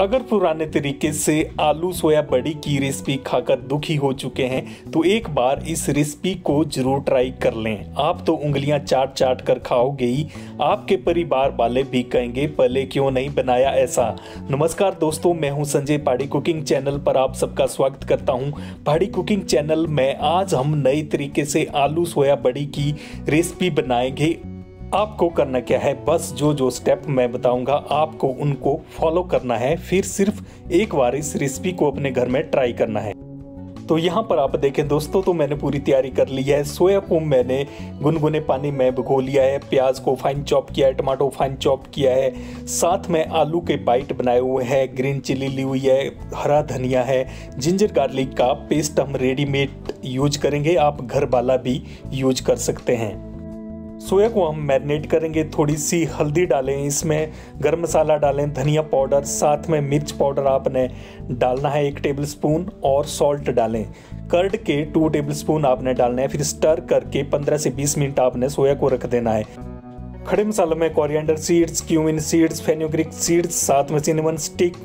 अगर पुराने तरीके से आलू, सोया बड़ी की रेसिपी खाकर दुखी हो चुके हैं तो एक बार इस रेसिपी को ज़रूर ट्राई कर लें। आप तो उंगलियाँ चाट चाट कर खाओगे ही। आपके परिवार वाले भी कहेंगे पहले क्यों नहीं बनाया ऐसा? नमस्कार दोस्तों, मैं हूँ संजय पहाड़ी कुकिंग चैनल पर आप सबका स्वागत करता हूँ। पहाड़ी कुकिंग चैनल में आज हम नए तरीके से आलू, सोया बड़ी की रेसिपी बनाएँगे। आपको करना क्या है? बस जो जो स्टेप मैं बताऊँगा, आपको उनको फॉलो करना है। फिर सिर्फ़ एक बार इस रेसिपी को अपने घर में ट्राई करना है। तो यहाँ पर आप देखें दोस्तों तो मैंने पूरी तैयारी कर ली है। सोया को मैंने गुनगुने पानी में भिगो लिया है। प्याज को फाइन चॉप किया है, टमाटो फाइन चॉप किया है। साथ में आलू के बाइट बनाए हुए हैं। ग्रीन चिली ली हुई है, हरा धनिया है। जिंजर गार्लिक का पेस्ट हम रेडीमेड यूज़ करेंगे। आप घर वाला भी यूज़ कर सकते हैं। सोया को हम मैरिनेट करेंगे, थोड़ी सी हल्दी डालें, इसमें गर्म मसाला डालें, धनिया पाउडर, साथ में मिर्च पाउडर आपने डालना है एक टेबल स्पून और सॉल्ट डालें। कर्ड के टू टेबल स्पून आपने डालना है, फिर स्टर करके 15 से 20 मिनट आपने सोया को रख देना है। खड़े मसालों में coriander seeds cumin seeds fenugreek seeds साथ में cinnamon stick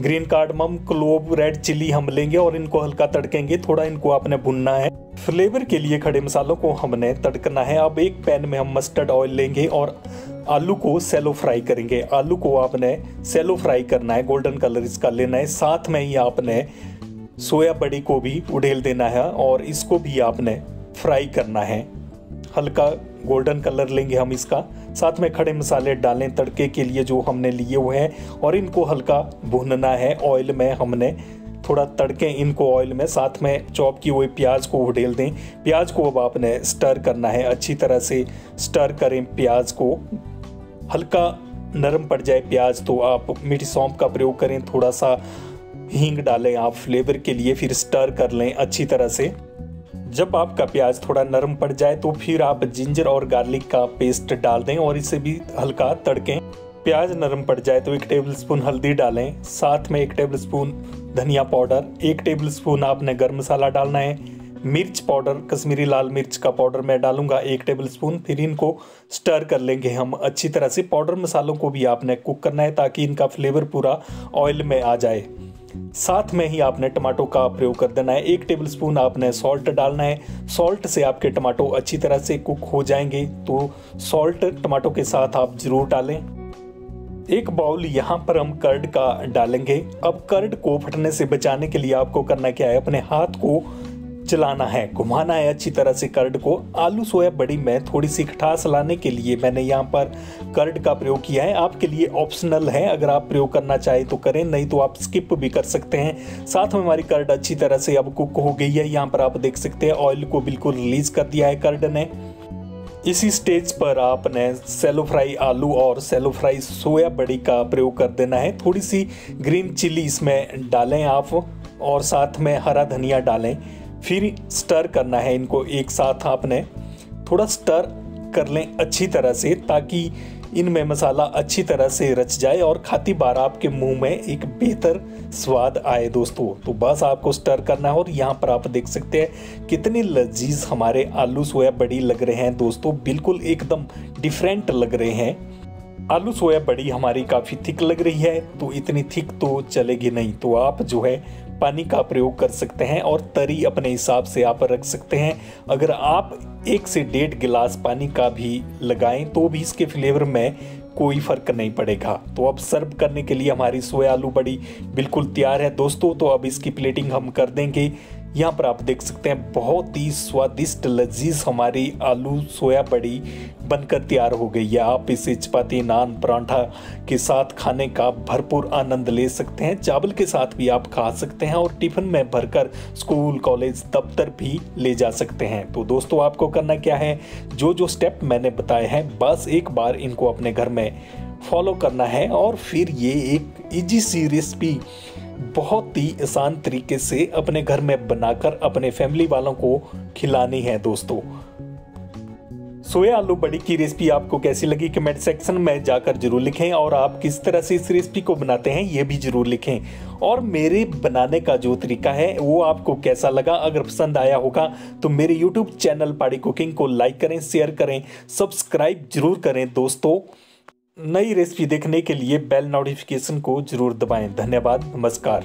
green cardamom clove red chilli हम लेंगे और इनको हल्का तड़केंगे। थोड़ा इनको आपने भुनना है। फ्लेवर के लिए खड़े मसालों को हमने तड़कना है। अब एक पैन में हम मस्टर्ड ऑयल लेंगे और आलू को सेलो फ्राई करेंगे। आलू को आपने सेलो फ्राई करना है। गोल्डन कलर इसका लेना है। साथ में ही आपने सोया बड़ी को भी उड़ेल देना है और इसको भी आपने फ्राई करना है। हल्का गोल्डन कलर लेंगे हम इसका। साथ में खड़े मसाले डालें तड़के के लिए जो हमने लिए हुए हैं और इनको हल्का भुनना है। ऑयल में हमने थोड़ा तड़के इनको ऑयल में, साथ में चॉप की हुई प्याज को उडेल दें। प्याज को अब आपने स्टर करना है। अच्छी तरह से स्टर करें प्याज को। हल्का नरम पड़ जाए प्याज तो आप मीठी सौंप का प्रयोग करें। थोड़ा सा हींग डालें आप फ्लेवर के लिए, फिर स्टर कर लें अच्छी तरह से। जब आपका प्याज थोड़ा नरम पड़ जाए तो फिर आप जिंजर और गार्लिक का पेस्ट डाल दें और इसे भी हल्का तड़कें। प्याज नरम पड़ जाए तो एक टेबल स्पून हल्दी डालें, साथ में एक टेबल स्पून धनिया पाउडर, एक टेबल स्पून आपने गर्म मसाला डालना है। मिर्च पाउडर, कश्मीरी लाल मिर्च का पाउडर मैं डालूँगा, एक टेबल स्पून फिर इनको स्टर कर लेंगे हम। अच्छी तरह से पाउडर मसालों को भी आपने कुक करना है ताकि इनका फ्लेवर पूरा ऑयल में आ जाए। साथ में ही आपने टमाटो का प्रयोग कर देना है। एक टेबल स्पून आपने सॉल्ट डालना है। सॉल्ट से आपके टमाटो अच्छी तरह से कुक हो जाएँगे। तो सॉल्ट टमाटो के साथ आप ज़रूर डालें। एक बाउल यहाँ पर हम कर्ड का डालेंगे। अब कर्ड को फटने से बचाने के लिए आपको करना क्या है? अपने हाथ को चलाना है। घुमाना है अच्छी तरह से कर्ड को। आलू, सोया बड़ी, में थोड़ी सी खटास लाने के लिए मैंने यहाँ पर कर्ड का प्रयोग किया है। आपके लिए ऑप्शनल है। अगर आप प्रयोग करना चाहे तो करें, नहीं तो आप स्किप भी कर सकते हैं। साथ में हमारी कर्ड अच्छी तरह से अब कुक हो गई है। यहाँ पर आप देख सकते हैं, ऑयल को बिल्कुल रिलीज़ कर दिया है कर्ड ने। इसी स्टेज पर आपने सेलो फ्राई आलू और सेलो फ्राई सोया बड़ी का प्रयोग कर देना है। थोड़ी सी ग्रीन चिली इसमें डालें आप और साथ में हरा धनिया डालें। फिर स्टर करना है इनको एक साथ आपने। थोड़ा स्टर कर लें अच्छी तरह से ताकि इनमें मसाला अच्छी तरह से रच जाए और खाती बार आपके मुँह में एक बेहतर स्वाद आए दोस्तों। तो बस आपको स्टर करना है और यहाँ पर आप देख सकते हैं कितने लजीज हमारे आलू सोया बड़ी लग रहे हैं दोस्तों। बिल्कुल एकदम डिफरेंट लग रहे हैं। आलू सोया बड़ी हमारी काफ़ी थिक लग रही है तो इतनी थिक तो चलेगी नहीं। तो आप जो है पानी का प्रयोग कर सकते हैं और तरी अपने हिसाब से आप रख सकते हैं। अगर आप एक से डेढ़ गिलास पानी का भी लगाएँ तो भी इसके फ्लेवर में कोई फ़र्क नहीं पड़ेगा। तो अब सर्व करने के लिए हमारी सोया आलू बड़ी बिल्कुल तैयार है। दोस्तों तो अब इसकी प्लेटिंग हम कर देंगे। यहाँ पर आप देख सकते हैं, बहुत ही स्वादिष्ट लजीज हमारी आलू सोया बड़ी बनकर तैयार हो गई है। आप इसे चपाती, नान, परांठा के साथ खाने का भरपूर आनंद ले सकते हैं। चावल के साथ भी आप खा सकते हैं और टिफ़िन में भरकर स्कूल, कॉलेज, दफ्तर भी ले जा सकते हैं। तो दोस्तों, आपको करना क्या है? जो जो स्टेप मैंने बताए हैं, बस एक बार इनको अपने घर में फॉलो करना है और फिर ये एक इजी सी रेसिपी बहुत ही आसान तरीके से अपने घर में बनाकर अपने फैमिली वालों को खिलानी है दोस्तों। सोया आलू बड़ी की रेसिपी आपको कैसी लगी कमेंट सेक्शन में जाकर ज़रूर लिखें और आप किस तरह से इस रेसिपी को बनाते हैं ये भी ज़रूर लिखें। और मेरे बनाने का जो तरीका है, वो आपको कैसा लगा, अगर पसंद आया होगा तो मेरे यूट्यूब चैनल पाड़ी कुकिंग को लाइक करें शेयर करें सब्सक्राइब ज़रूर करें दोस्तों। नई रेसिपी देखने के लिए बेल नोटिफिकेशन को ज़रूर दबाएँ। धन्यवाद नमस्कार।